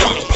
Oh.